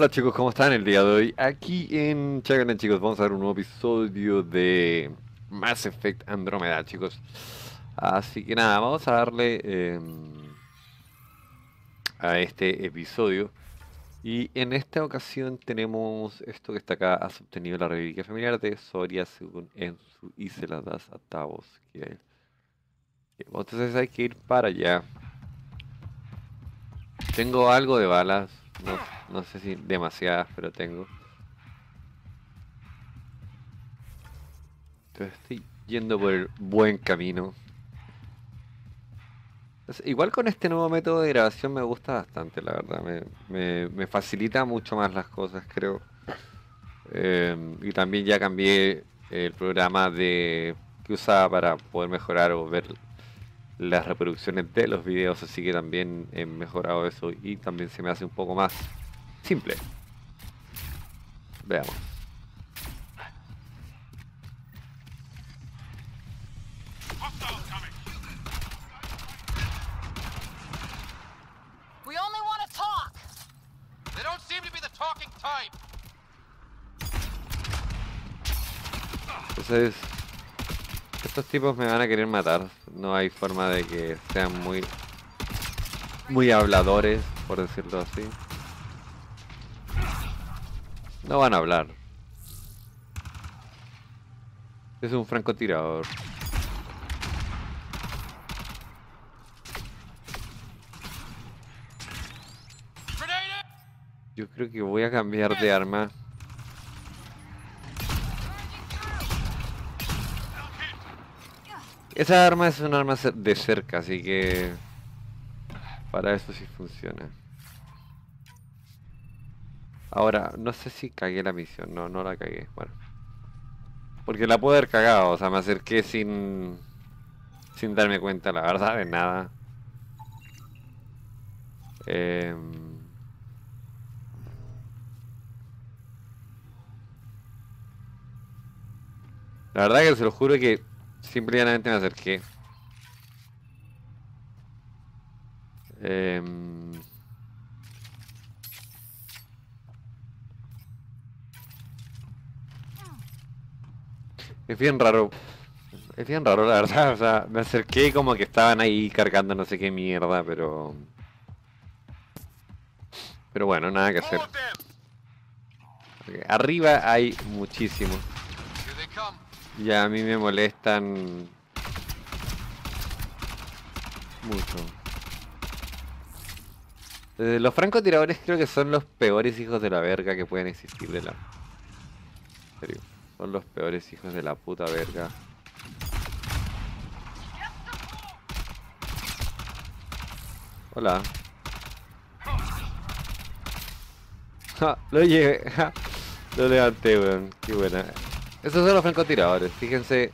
Hola chicos, ¿cómo están el día de hoy? Aquí en Chagalan chicos, vamos a ver un nuevo episodio de Mass Effect Andromeda chicos. Así que nada, vamos a darle eh, a este episodio. Y en esta ocasión tenemos esto que está acá, has obtenido la reliquia familiar de Soria según Ensu y se la das a Tavos. Entonces hay que ir para allá. Tengo algo de balas, no, sé si demasiadas, pero tengo. Entonces estoy yendo por el buen camino. Igual con este nuevo método de grabación me gusta bastante, la verdad. Me, me, facilita mucho más las cosas, creo. Eh, y también ya cambié el programa de que usaba para poder mejorar o ver las reproducciones de los videos, así que también he mejorado eso y también se me hace un poco más simple. Veamos. We only want to talk. They don't seem to be the talking type. Entonces, estos tipos me van a querer matar. No hay forma de que sean muy, muy habladores, por decirlo así. No van a hablar. Es un francotirador. Yo creo que voy a cambiar de arma. Esa arma es un arma de cerca, así que para eso sí funciona. Ahora, no sé si cagué la misión, no, no la cagué, bueno. Porque la puedo haber cagado, o sea, me acerqué sin, sin darme cuenta, la verdad, de nada. Em, La verdad que se lo juro que simplemente me acerqué. Em, Es bien raro. Es bien raro, la verdad. O sea, me acerqué como que estaban ahí cargando no sé qué mierda, pero... Pero bueno, nada que hacer. Arriba hay muchísimo. Here they come. Y a mí me molestan mucho. Eh, los francotiradores creo que son los peores hijos de la verga que pueden existir de la... En serio, son los peores hijos de la puta verga. Hola. Ja, lo llevé. ja, Lo levanté, weón. Qué buena. Esos son los francotiradores. Fíjense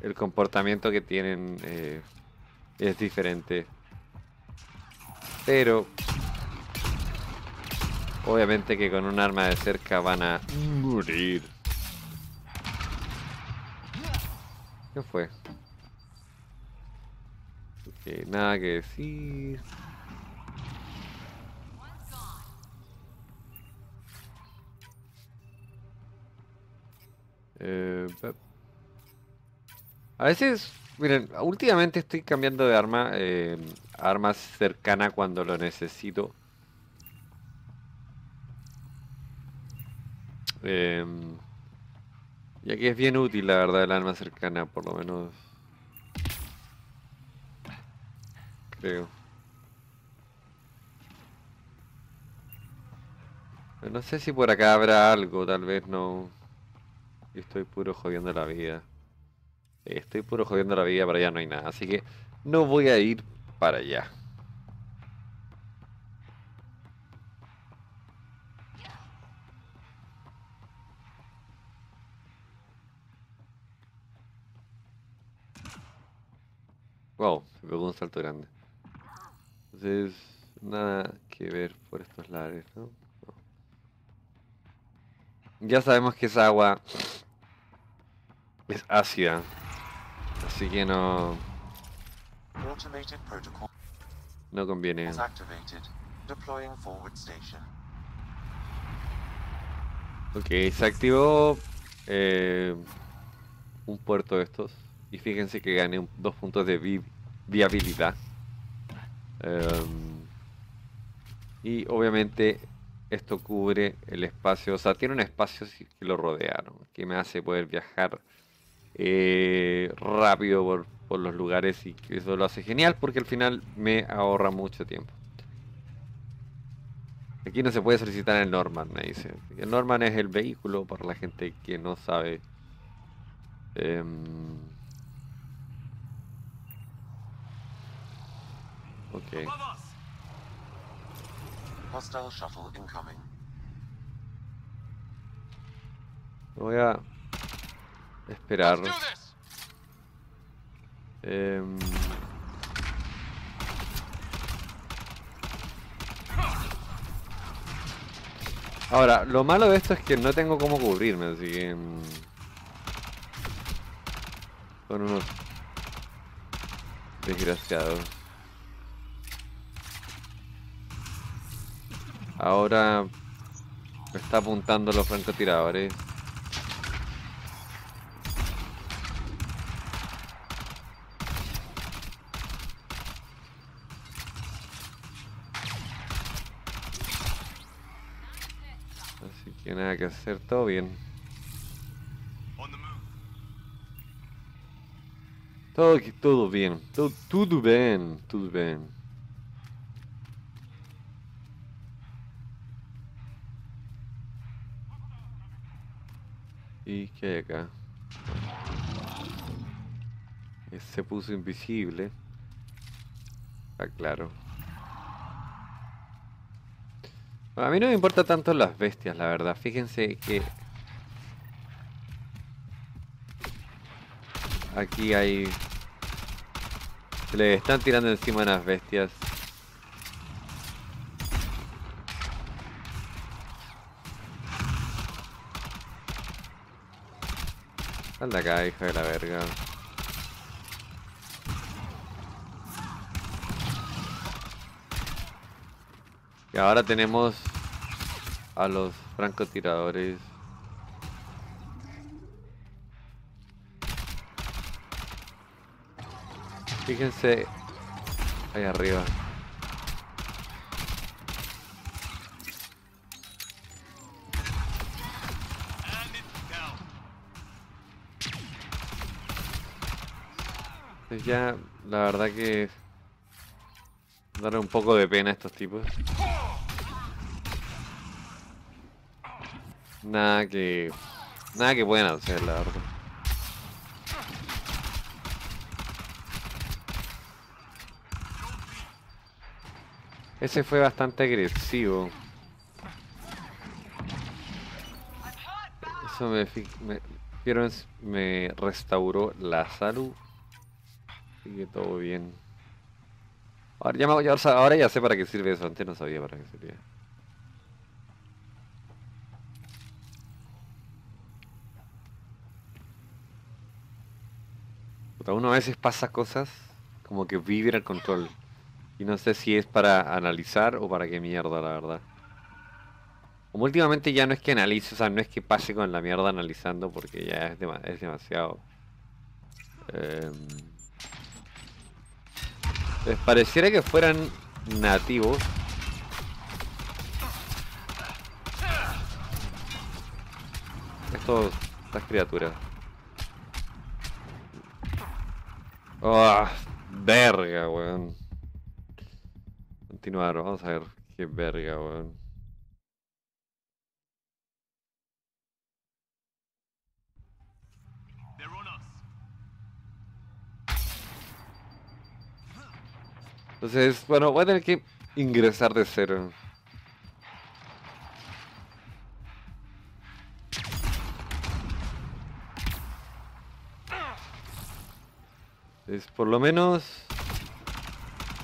el comportamiento que tienen. eh, es diferente. Pero... Obviamente que con un arma de cerca van a morir. ¿Qué fue? Ok, nada que decir. Eh, a veces, miren, últimamente estoy cambiando de arma, eh, a armas cercana cuando lo necesito. Em, ya que es bien útil, la verdad, el arma cercana, por lo menos. Creo. No sé si por acá habrá algo, tal vez no. Y Estoy puro jodiendo la vida. Estoy puro jodiendo la vida, para allá no hay nada. Así que no voy a ir para allá. Wow, se pegó un salto grande. Entonces, nada que ver por estos lares, ¿no? Ya sabemos que esa agua es ácida. Así que no, no conviene. Ok, se activó eh, un puerto de estos. Y fíjense que gané dos puntos de vi- viabilidad. Em, y obviamente esto cubre el espacio, o sea, tiene un espacio que lo rodearon, que me hace poder viajar eh, rápido por, los lugares y eso lo hace genial porque al final me ahorra mucho tiempo. Aquí no se puede solicitar el Norman, me dice. El Norman es el vehículo para la gente que no sabe. Em, ok. Hostile shuttle incoming. Voy a esperar. Em, Ahora, lo malo de esto es que no tengo cómo cubrirme, así que... Son unos... Desgraciados. Ahora... Está apuntando los francotiradores. Así que nada que hacer, todo bien. Todo, todo bien, todo, tudo bien, tudo bien. ¿Y qué hay acá? Eh, Se puso invisible. Está claro. A mí no me importa tanto las bestias, la verdad. Fíjense que aquí hay... Se le están tirando encima unas bestias. Sal de acá, hija de la verga. Y ahora tenemos a los francotiradores. Fíjense ahí arriba. Pues ya, la verdad que dar un poco de pena a estos tipos. Nada que nada que puedan hacer, la verdad. Ese fue bastante agresivo. Eso me, me, me restauró la salud. Así que todo bien. Ahora ya, me- ya- ahora ya sé para qué sirve eso, antes no sabía para qué servía. Puta, uno a veces pasa cosas como que vibra el control. Y no sé si es para analizar o para qué mierda, la verdad. Como últimamente ya no es que analice, o sea, no es que pase con la mierda analizando porque ya es demasiado. Em, les pareciera que fueran nativos. Estos, estas criaturas. ¡Ah! verga, weón. Continuar, vamos a ver qué verga, weón. Entonces, bueno, voy a tener que ingresar de cero. Es por lo menos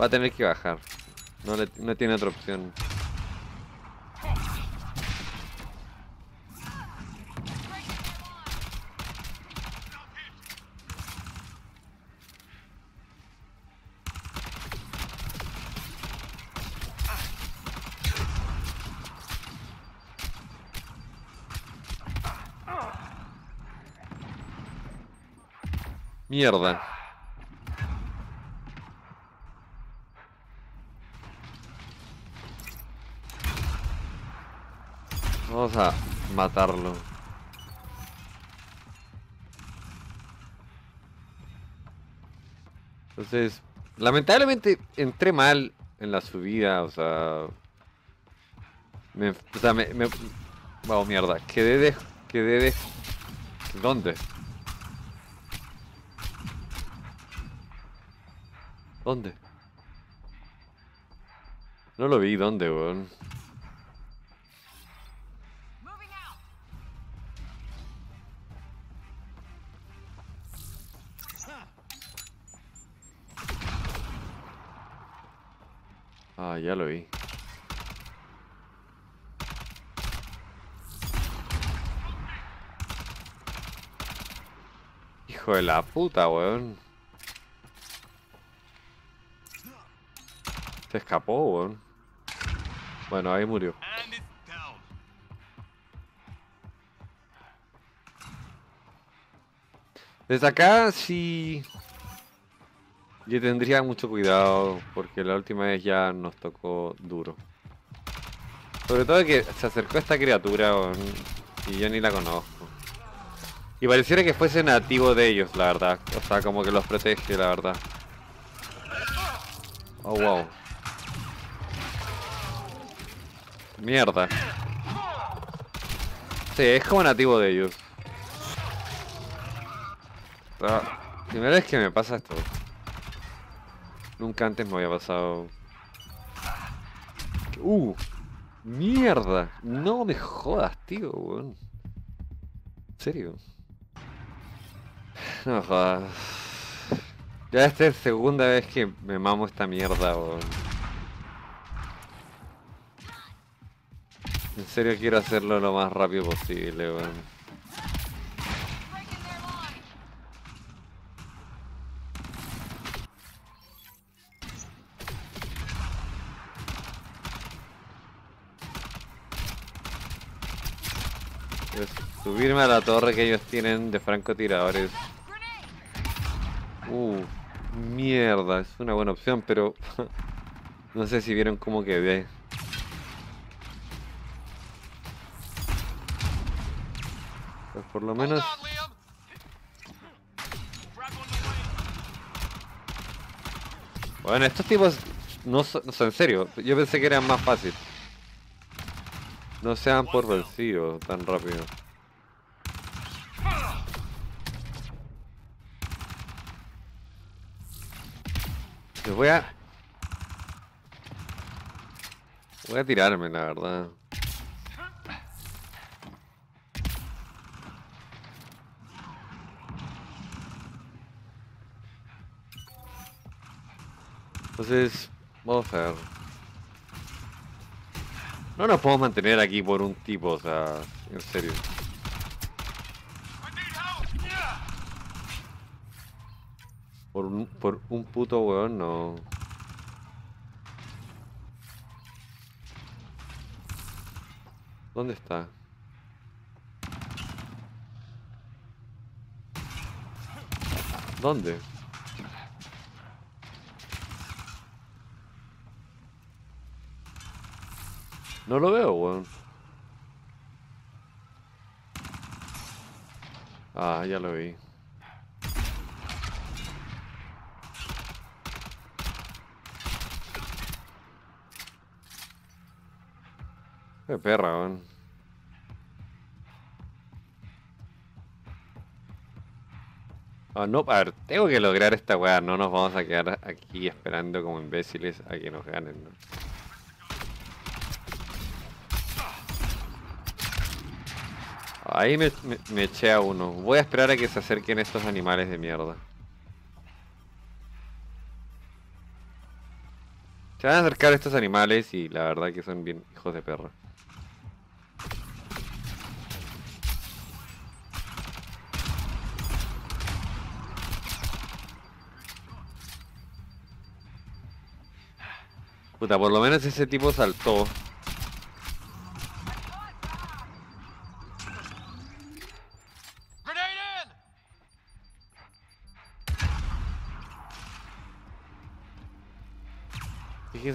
va a tener que bajar. No, le- no tiene otra opción. Mierda. Vamos a matarlo. Entonces, lamentablemente entré mal en la subida, o sea... Me, o sea, me... me wow, mierda. Quedé de... Quedé de... ¿Dónde? ¿Dónde? No lo vi, ¿dónde, weón? Ah, ya lo vi. Hijo de la puta, weón. Se escapó, weón. Bueno, ahí murió. Desde acá sí... Yo tendría mucho cuidado porque la última vez ya nos tocó duro. Sobre todo que se acercó esta criatura y yo ni la conozco. Y pareciera que fuese nativo de ellos, la verdad. O sea, como que los protege, la verdad. Oh, wow. Mierda. Sí, es como nativo de ellos. Ah, primera vez que me pasa esto. Nunca antes me había pasado. Uh, mierda. No me jodas, tío. ¿En serio? No jodas. Ya esta es segunda vez que me mamo esta mierda, weón. En serio quiero hacerlo lo más rápido posible, weón. Subirme a la torre que ellos tienen de francotiradores. Uh, mierda, es una buena opción, pero no sé si vieron cómo quedé. Por lo menos. Bueno, estos tipos no son, no son en serio. Yo pensé que eran más fácil. No sean por vencidos tan rápido. Les voy a... Voy a tirarme, la verdad. Entonces, vamos a ver. No nos podemos mantener aquí por un tipo, o sea, en serio. Por un, por un puto weón, no. ¿Dónde está? ¿Dónde? No lo veo, weón. Ah, ya lo vi. Qué perra, weón. Ah, no, a ver, tengo que lograr esta weá, no nos vamos a quedar aquí esperando como imbéciles a que nos ganen, ¿no? Ahí me, eché a uno. Voy a esperar a que se acerquen estos animales de mierda. Se van a acercar estos animales y la verdad que son bien hijos de perra. Puta, por lo menos ese tipo saltó.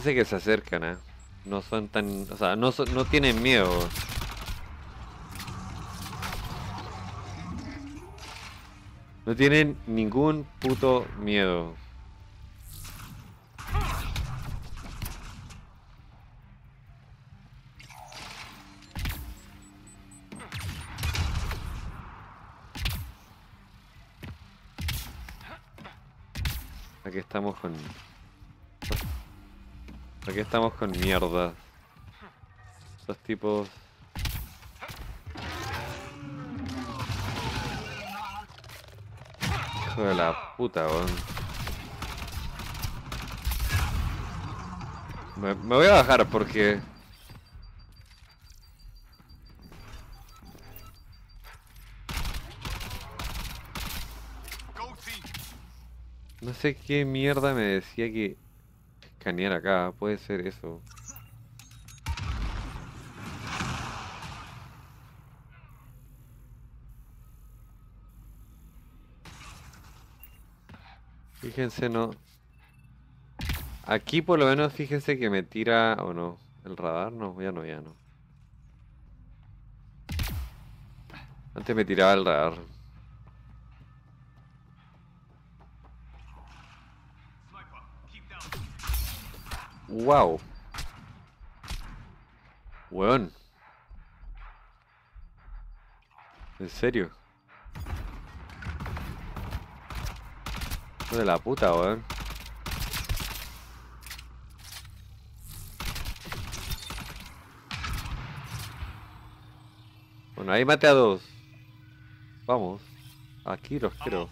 Fíjense que se acercan, ¿eh? No son tan... O sea, no, son- no tienen miedo. No tienen ningún puto miedo. Aquí estamos con... Aquí estamos con mierda. Estos tipos... Hijo de la puta, weón. Me, me voy a bajar porque... No sé qué mierda me decía que escanear acá. Puede ser eso. Fíjense, no. Aquí por lo menos fíjense que me tira o no. El radar no, ya no, ya no. Antes me tiraba el radar. Wow. Weón. ¿En serio? De la puta, weón. Bueno, ahí maté a dos. Vamos. Aquí los quiero.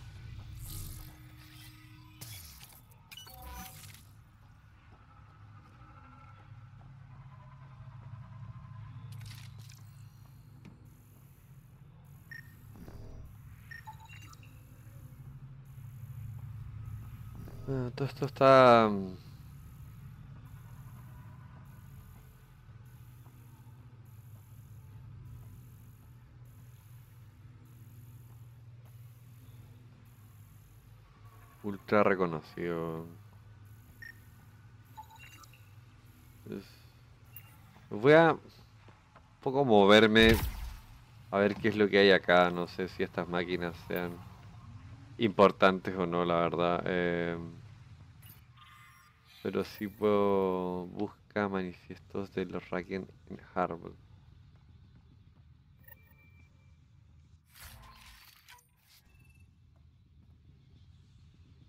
Esto está... mm, Ultra reconocido. Voy a un poco moverme a ver qué es lo que hay acá. No sé si estas máquinas sean importantes o no, la verdad. eh, pero sí puedo buscar manifiestos de los Raken en Harvard.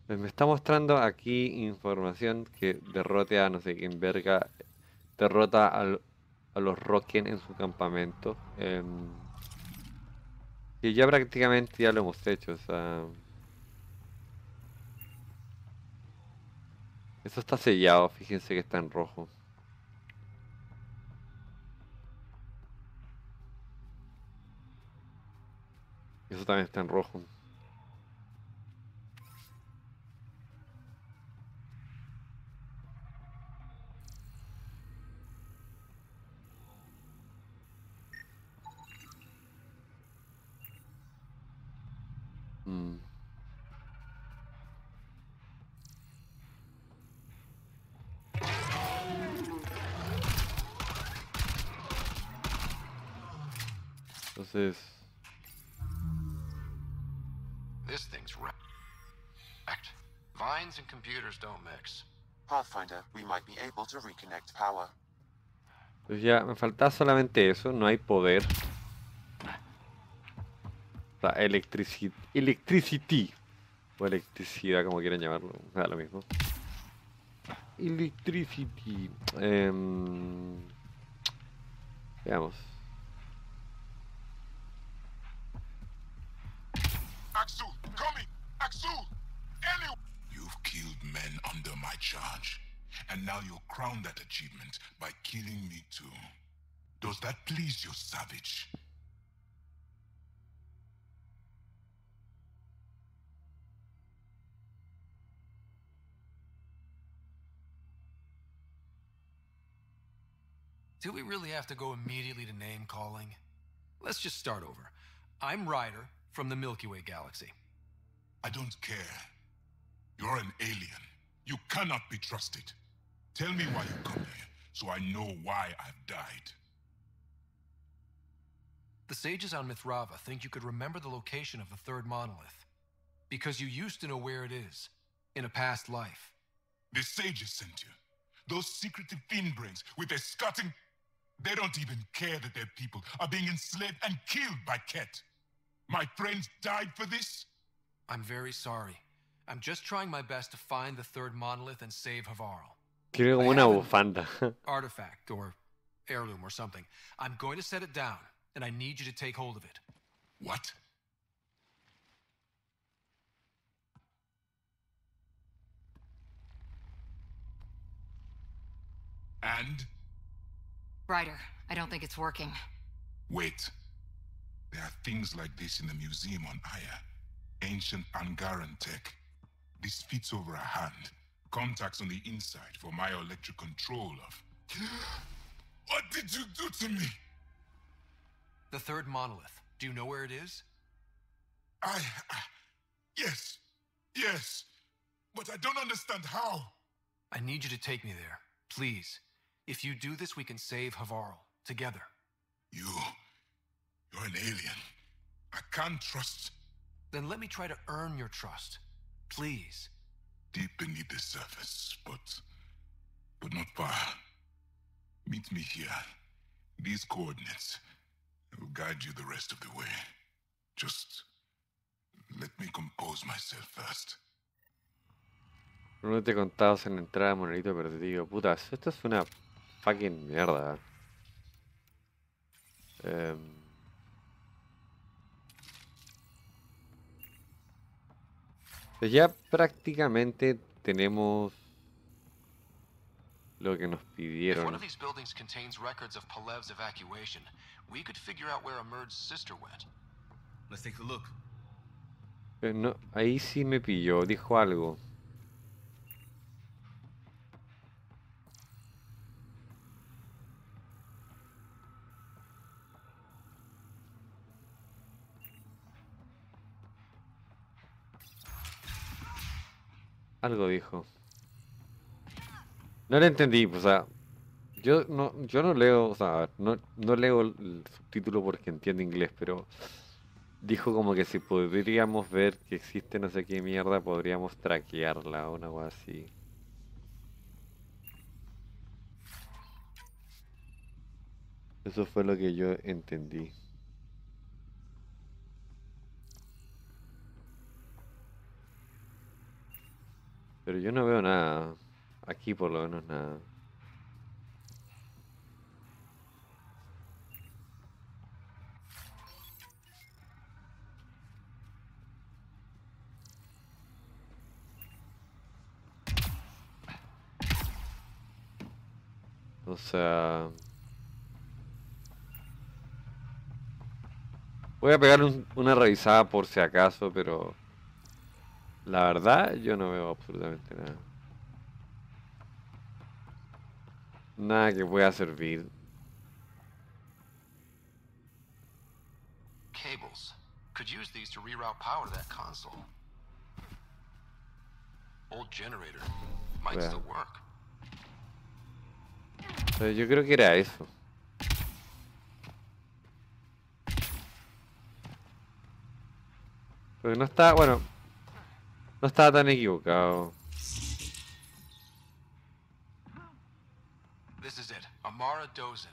Me está mostrando aquí información que derrote a no sé quién verga. Derrota al- a los Rocken en su campamento. em, que ya prácticamente ya lo hemos hecho. O sea, eso está sellado. Fíjense que está en rojo. Eso también está en rojo. Mm. Entonces, This thing's wrecked. Vines and computers don't mix. Pathfinder, we might be able to reconnect power. pues ya me falta solamente eso, no hay poder. O sea, electrici- electricity. O electricidad, como quieran llamarlo. Da lo mismo. Electricity. Em, veamos. Crown that achievement by killing me too. Does that please you, savage? Do we really have to go immediately to name calling? Let's just start over. I'm Ryder from the Milky Way galaxy. I don't care. You're an alien. You cannot be trusted. Tell me why you come here, so I know why I've died. The sages on Mithrava think you could remember the location of the third monolith. Because you used to know where it is, in a past life. The sages sent you. Those secretive fiend brains with their scutting. They don't even care that their people are being enslaved and killed by Ket. My friends died for this? I'm very sorry. I'm just trying my best to find the third monolith and save Havarl. Quiero como I una bufanda. Artifact, or heirloom, or something. I'm going to set it down, and I need you to take hold of it. What? And? Ryder, I don't think it's working. Wait. There are things like this in the museum on Aya. Ancient Angaran tech. This fits over a hand. Contacts on the inside for myoelectric control of. What did you do to me? The third monolith. Do you know where it is? I. I yes. Yes. But I don't understand how. I need you to take me there. Please. If you do this, we can save Havarl. Together. You. You're an alien. I can't trust. Then let me try to earn your trust. Please. Deep beneath the surface, but. but not far. Meet me here. These coordinates. I will guide you the rest of the way. Just. let me compose myself first. No te contados en la entrada, monolito perdido. Putas, esto es una fucking mierda. Em, ya prácticamente tenemos lo que nos If one pidieron. of these buildings contains records of Palev's evacuation, we could figure out where Emerge's sister went. Let's take a look. Eh, no, ahí sí me pilló, dijo algo. Algo dijo. No le entendí, o sea, yo no, yo no leo, o sea, no, no leo el subtítulo porque entiendo inglés, pero dijo como que si podríamos ver que existe no sé qué mierda, podríamos traquearla o algo así. Eso fue lo que yo entendí. Pero yo no veo nada. Aquí por lo menos nada. O sea... Voy a pegar un- una revisada por si acaso, pero... La verdad, yo no veo absolutamente nada. Nada que pueda servir. Cables. Could use these to reroute power to that console. Old generator. Might still work. Pero yo creo que era eso. Porque no estaba, bueno, no estaba tan equivocado. This is it. Amara Dozen.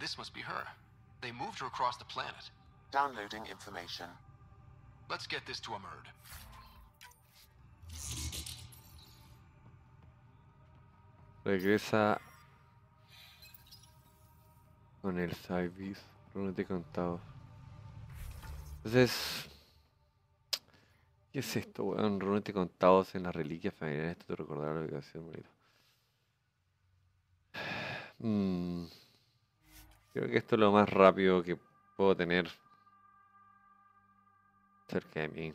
This must be her. They moved her across the planet. Downloading information. Let's get this to Amerd. Regresa con el Cybeast, no te he contado. Entonces, ¿qué es esto, weón? Runete contados en las reliquias familiares. Esto te recordará la ubicación, bonito. Mm, Creo que esto es lo más rápido que puedo tener cerca de mí.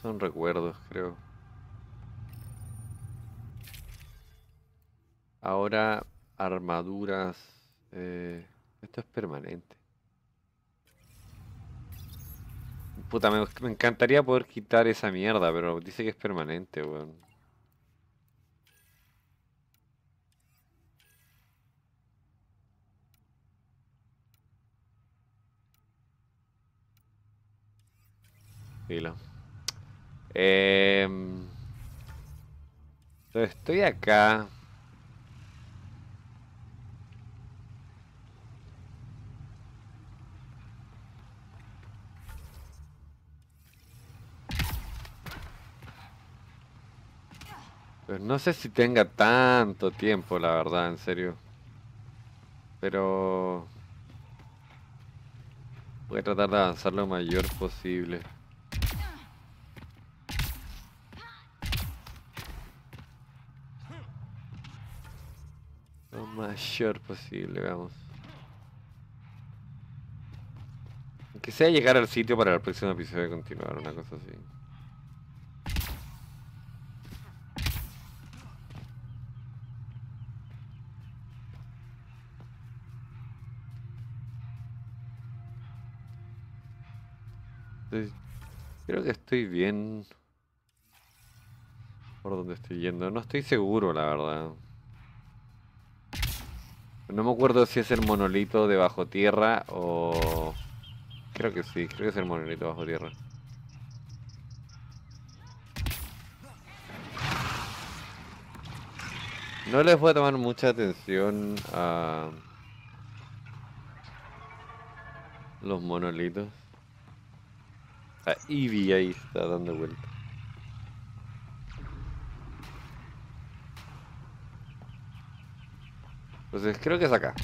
Son recuerdos, creo. Ahora armaduras. eh, esto es permanente. Puta, me, me encantaría poder quitar esa mierda, pero dice que es permanente, weón. Filo. Entonces, estoy acá. No sé si tenga tanto tiempo, la verdad, en serio. Pero... Voy a tratar de avanzar lo mayor posible. Lo mayor posible, vamos. Aunque sea llegar al sitio para el próximo episodio de continuar, una cosa así. Creo que estoy bien por donde estoy yendo. No estoy seguro, la verdad. No me acuerdo si es el monolito de bajo tierra o... Creo que sí, creo que es el monolito bajo tierra. No les voy a tomar mucha atención a los monolitos. A Eevee ahí está dando vuelta. Entonces creo que es acá.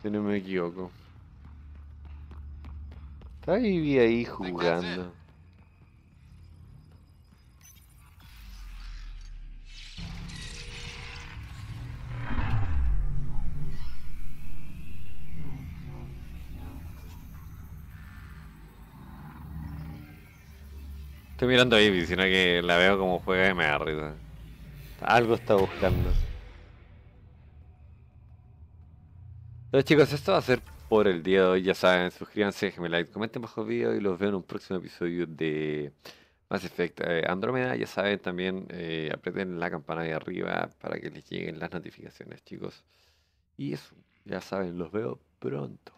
Si no me equivoco. Está Eevee ahí jugando. Estoy mirando a Eevee, sino que la veo como juega y me. Algo está buscando. Entonces chicos, esto va a ser por el día de hoy. Ya saben, suscríbanse, déjenme like, comenten bajo el video y los veo en un próximo episodio de Mass Effect eh, Andrómeda. Ya saben, también eh, aprieten la campana de arriba para que les lleguen las notificaciones, chicos. Y eso, ya saben, los veo pronto.